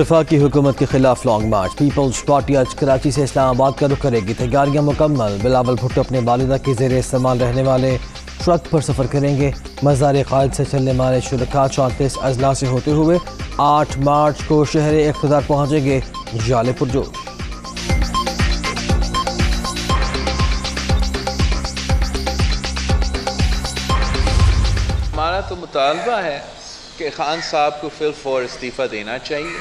विफाकी हुकूमत के खिलाफ लॉन्ग मार्च, पीपल्स पार्टी आज कराची से इस्लामाबाद का रुख करेगी। तैयारियाँ मुकम्मल, बिलावल भुट्टो अपने वालिदा के जेर इस्तेमाल रहने वाले ट्रक पर सफ़र करेंगे। मज़ार कायद से चलने वाले शुरा चौंतीस अजला से होते हुए आठ मार्च को शहर इकतदार पहुँचेंगे जालेपुर जोश हमारा तो मुतालबा है कि खान साहब को फिल फॉर इस्तीफ़ा देना चाहिए।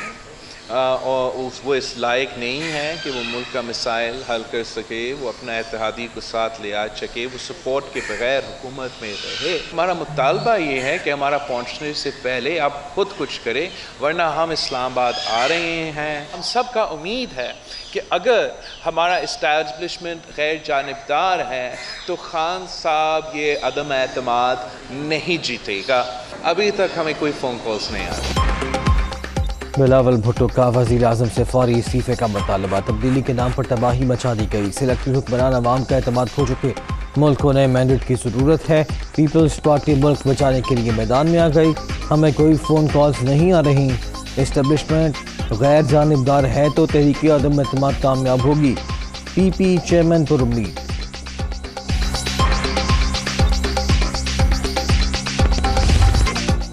और उस वो इस लायक नहीं है कि वो मुल्क का मिसाइल हल कर सके, वो अपना इतिहादी को साथ ले आ सके, वो सपोर्ट के बगैर हुकूमत में रहे। हमारा मुतालबा ये है कि हमारा पहुँचने से पहले आप खुद कुछ करें, वरना हम इस्लामाबाद आ रहे हैं। हम सब का उम्मीद है कि अगर हमारा इस्टेब्लिशमेंट गैर जानबदार है तो खान साहब ये अदम अतमाद नहीं जीतेगा। अभी तक हमें कोई फ़ोन कॉल्स नहीं आ रही बिलावल भुट्टो का वज़ीर अजम से फौरी इस्तीफे का मुतालबा। तब्दीली के नाम पर तबाही मचा दी गई। सिलेक्टेड हुक्मरान अवाम का अहतमाद खो चुके। मुल्क को नए मैंडेट की ज़रूरत है। पीपल्स पार्टी मुल्क बचाने के लिए मैदान में आ गई। हमें कोई फ़ोन कॉल्स नहीं आ रही। इस्टबलिशमेंट गैर जानबदार है तो तहरीक अदम अतमाद कामयाब होगी। पी पी चेयरमैन पर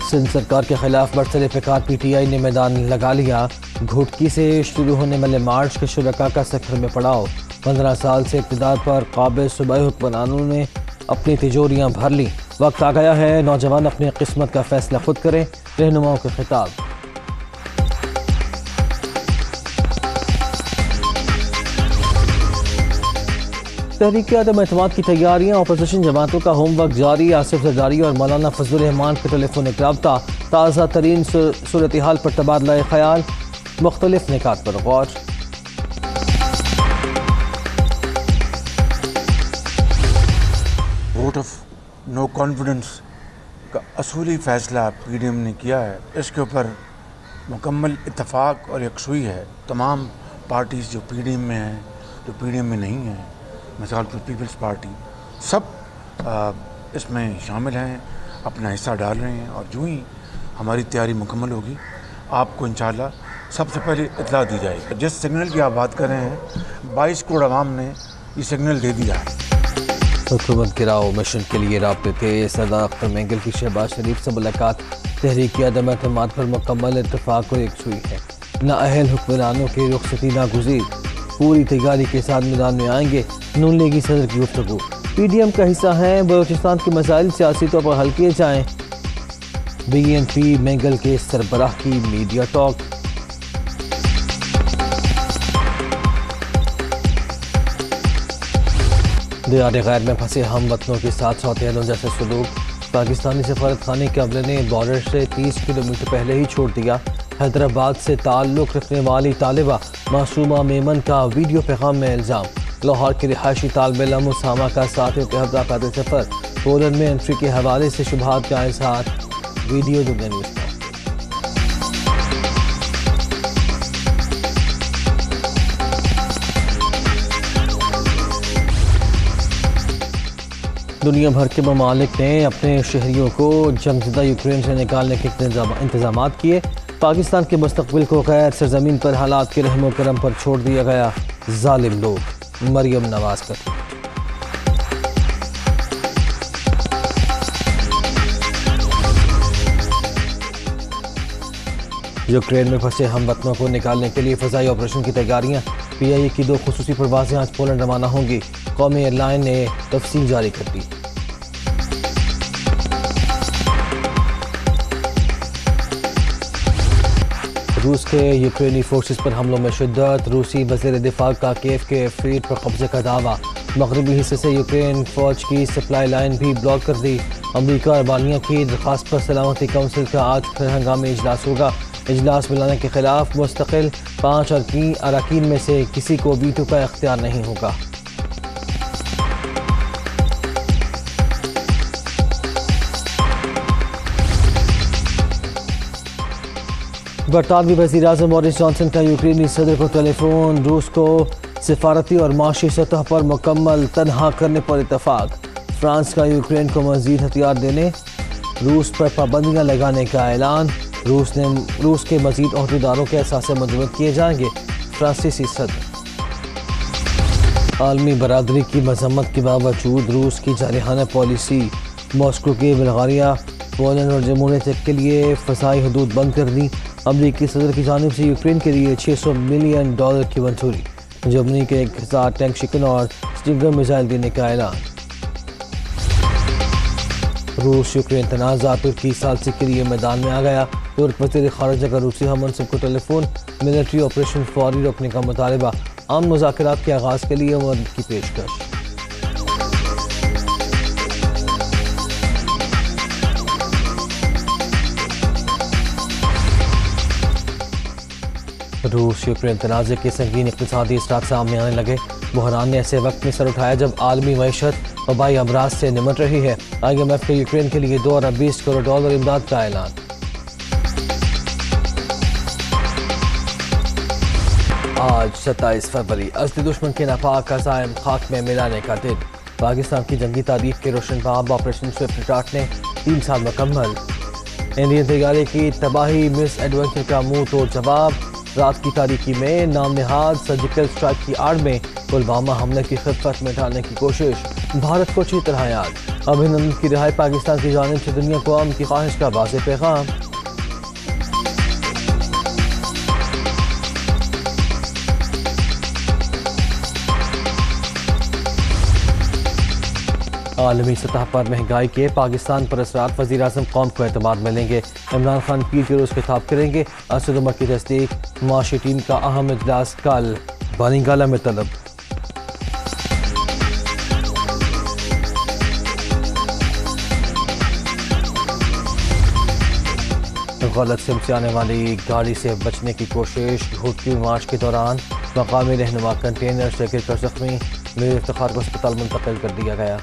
सिंध सरकार के खिलाफ बरसर फिकार पी टी आई ने मैदान लगा लिया। घुटकी से शुरू होने वाले मार्च के शुरा का सफ़र में पड़ाव। पंद्रह साल से इकतदार पर काबिल सूबाई हुक्मरानों ने अपनी तिजोरियाँ भर ली। वक्त आ गया है, नौजवान अपनी किस्मत का फैसला खुद करें। रहनुमाओं के खिताब। तहरीक अदम अतमाद की तैयारियाँ अपोजिशन जमातों का होमवर्क जारी, आसिफ जरदारी और मौलाना फजल रहमान का टेलीफोनिक रबता। ताज़ा तरीन सूरत हाल पर तबादला ख्याल। मुख्तलिफ़ निकात पर गौर। वोट ऑफ़ नो कॉन्फिडेंस का असूली फैसला पी डी एम ने किया है। इसके ऊपर मुकम्मल इतफाक़ और यकसुई है। तमाम पार्टीज़ जो पी डी एम में हैं, जो पी डी एम में नहीं हैं मिसाल पीपल्स पार्टी। सब इसमें शामिल हैं, अपना हिस्सा डाल रहे हैं और जो ही हमारी तैयारी मुकम्मल होगी। आपको इन सबसे पहले इतला दी जाएगी। जिस सिग्नल की आप बात कर रहे हैं, बाईस करोड़ आवाम ने ये सिग्नल दे दिया। है हुकूमत गिराओ मिशन के लिए रबते थे सरदार अख्तर मैंगल की शहबाज शरीफ से मुलाकात। तहरीक अदम अतमाद पर मुकम्मल इतफाक़ एक सुई है। नाअहल हुक्मरानों की रुखसती नागुजीर। पूरी तैयारी के साथ मैदान में आएँगे। नून लीगी सदर की गुफ्तु पी डी एम का हिस्सा है, बलोचिस्तान के मसाइल सियासी तौर पर हल किए जाएँ। बी एन पी मैंगल के सरबराह की मीडिया टॉक दियार गैर में फंसे हम वतनों के साथ सौतेलों जैसे सलूक। पाकिस्तानी सफारत खाने के अमले ने बॉर्डर से 30 किलोमीटर पहले ही छोड़ दिया। हैदराबाद से ताल्लुक़ रखने वाली तालिबा मासूमा मेमन का वीडियो पैगाम में इल्ज़ाम। लाहौर के रिहायशी तालब इलम उसामा का के हमरा पैदल सफ़र। पोलैंड में एंट्री के हवाले से शुभात का इजहार। वीडियो दुनिया न्यूज़ दुनिया भर के ममालिक ने अपने शहरीों को जंगजदा यूक्रेन से निकालने के इंतज़ाम किए। पाकिस्तान के मुस्तबिल को गैर सरजमीन पर हालात के रहमो करम पर छोड़ दिया गया जालिम लोग, मरियम नवाज़ का यूक्रेन में फंसे हम वतनों को निकालने के लिए फजाई ऑपरेशन की तैयारियाँ। पी आई ए की दो खसूसी परवाजें आज पोलैंड रवाना होंगी। कौमी एयरलाइन ने तफसील जारी कर दी। रूस के यूक्रेनी फोर्सेस पर हमलों में शिद्दत रूसी वज़ीर दिफा का केफ के फीट पर कब्जे का दावा। मगरबी हिस्से से यूक्रेन फौज की सप्लाई लाइन भी ब्लॉक कर दी। अमरीका और बानिया की दरख्वास्त पर सलामती काउंसिल का आज फिर हंगामी इजलास होगा। इजलास मिलाने के खिलाफ मुस्तकिल पाँच अरकान में से किसी को वीटो का इख्तियार नहीं होगा। बरतानवी वजी अजम मॉरिस जॉनसन का यूक्रेनी सदर को टेलीफोन, रूस को सिफारती और माशी सतह पर मुकम्मल तनहा करने पर इतफाक फ्रांस का यूक्रेन को मजीद हथियार देने, रूस पर पाबंदियाँ लगाने का ऐलान। रूस ने, रूस के मजीद अहदेदारों के एहसास मंजूर किए जाएँगे फ्रांसीसी सदर। आलमी बरदरी की मजम्मत के बावजूद रूस की जारहाना पॉलिसी मॉस्को के बल्गारिया, पोलैंड और तक के लिए फसाई हदूद बंद कर दी। अमरीकी सदर की जानब से यूक्रेन के लिए 600 मिलियन डॉलर की मंजूरी जर्मनी के एक हज़ार टैंक शिकन और स्टिंगर मिसाइल देने का ऐलान। रूस यूक्रेन तनाज़ा तुर्की सालसी के लिए मैदान में आ गया। तुर्क वज़ीर खारजा का रूसी हम को टेलीफोन, मिलिट्री ऑपरेशन फौरी रोकने का मुतालबा, आम मुजाकर के आगाज़ के लिए मदद की पेशकश। रूस यूक्रेन तनाज़े के संगीन इकतदी इसराक सामने आने लगे। बहरान ने ऐसे वक्त में सर उठाया जब आलमी मीशत वबाई अमराज से निमट रही है। आई एम एफ़ के यूक्रेन के लिए दो अरब बीस करोड़ डॉलर इमदाद का ऐलान। आज सत्ताईस फरवरी असली दुश्मन के नापाक अजायम खाक में मिलाने का दिन। पाकिस्तान की जंगी तारीख के रोशन बाब ऑपरेशन स्विफ्ट ने तीन साल मुकम्मल। इंडियन तैयारी की तबाही, मिस एडवेंचर का मुँह तोड़ जवाब। रात की तारीखी में नाम नहाद सर्जिकल स्ट्राइक की आड़ में पुलवामा हमले की खिफत में डालने की कोशिश। भारत को अच्छी तरह याद। अभिनंदन की रिहाई पाकिस्तान की जानब से दुनिया को आम की ख्वाहिश का वाज पैगाम। आलमी सतह पर महँगाई के पाकिस्तान पर असरा वजी अजम कौम को अहतमाद मिलेंगे। इमरान खान पीर के रोज़ खिताब करेंगे। असद उमर की तस्दीक माशी टीम का अहम इजलास कल बानीगाला में तलब। गलत से आने वाली गाड़ी से बचने की कोशिश धूप की मार्च के दौरान मकामी रहनुमा कंटेनर से गिर कर जख्मी। मेरे इफ्तार को अस्पताल मुंतकिल कर दिया गया।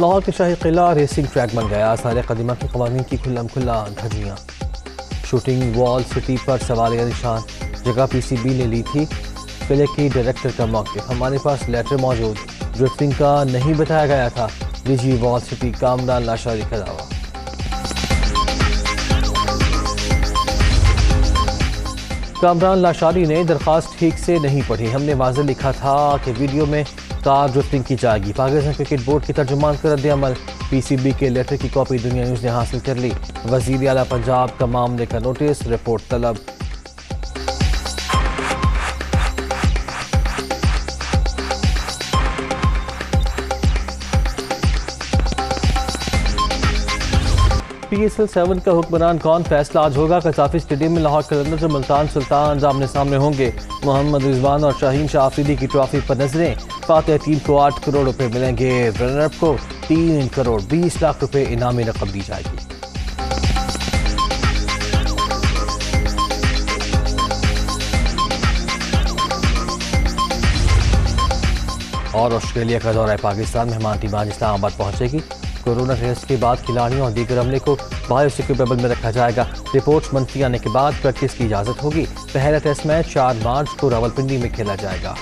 लाहौर के शाही किला रेसिंग ट्रैक बन गया। सारे कदीमा की कवानी की खुल्लम खुल्ला धजियाँ। शूटिंग वॉल सिटी पर सवाल निशान। जगह पीसीबी ने ली थी। किले की डायरेक्टर का मौके। हमारे पास लेटर मौजूद ड्रिफ्टिंग का नहीं बताया गया था। निजी वॉल सिटी कामरान लाशारी का दावा कामरान लाशारी ने दरख्वास्त ठीक से नहीं पढ़ी। हमने वाज लिखा था कि वीडियो में कार ड्रिफ्टिंग की जाएगी। पाकिस्तान क्रिकेट बोर्ड की तर्जुमान का रद्द अमल। पी सी बी के लेटर की कॉपी दुनिया न्यूज़ ने हासिल कर ली। वज़ीर अला पंजाब का मामले का नोटिस, रिपोर्ट तलब। पी एस एल सेवन का हुक्मरान, कौन फैसला आज होगा? कसाफी स्टेडियम में लाहौर कलंदर से मुल्तान सुल्तान आमने सामने होंगे। मोहम्मद रिजवान और शाहीन शाह आफरीदी की ट्रॉफी पर नज़रें। फातह टीम को आठ करोड़ रुपए मिलेंगे। रनरअप को तीन करोड़ बीस लाख रुपए इनामी रकम दी जाएगी। और ऑस्ट्रेलिया का दौरा पाकिस्तान मेहमान टीम आज इस्लामाबाद पहुंचेगी। कोरोना टेस्ट के बाद खिलाड़ियों और दीगर अमले को बायोसिक्योरेबल में रखा जाएगा। रिपोर्ट मंत्री आने के बाद प्रैक्टिस की इजाज़त होगी। पहला टेस्ट मैच चार मार्च को रावलपिंडी में खेला जाएगा।